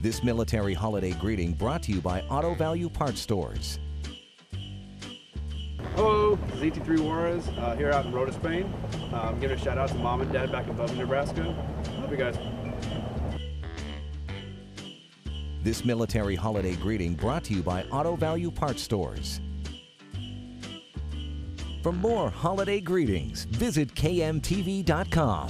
This military holiday greeting brought to you by Auto Value Parts Stores. Hello, this is ET3 Juarez uh, here out in Rota, Spain. Uh, I'm giving a shout out to mom and dad back in Bellevue, Nebraska. Love you guys. This military holiday greeting brought to you by Auto Value Parts Stores. For more holiday greetings, visit kmtv.com.